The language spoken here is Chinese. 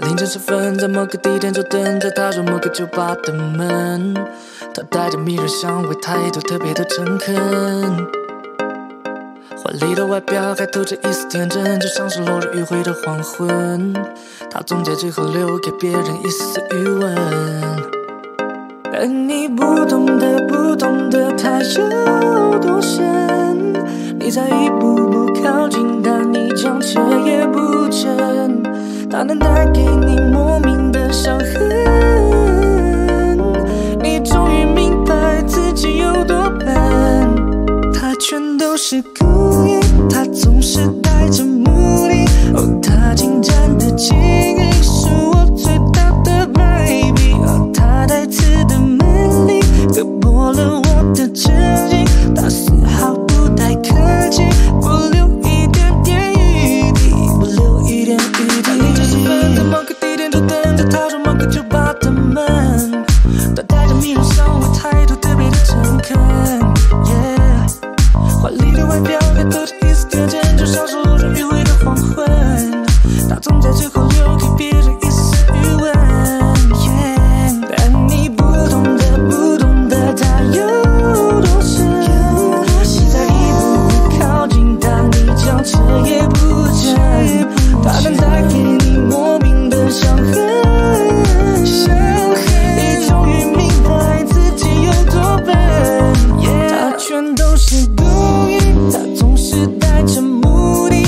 凌晨时分，在某个地点就等着踏入某个酒吧的门。他带着迷人香味，态度特别的诚恳。华丽的外表还透着一丝天真，就像是落日余晖的黄昏。他总在最后留给别人一丝余温。但你不懂得，不懂得他有多深。你在一步步靠近但，你将却也不真。能带给你莫名的伤痕。你终于明白自己有多笨，他全都是故意，他总是带着目的。哦，他精湛的记忆都替别人一丝余温，但你不懂得，不懂得她有多深。她现在一步步靠近，当你僵持也不迟。她能带给你莫名的伤痕，你终于明白自己有多笨。她全都是故意，她总是带着目的。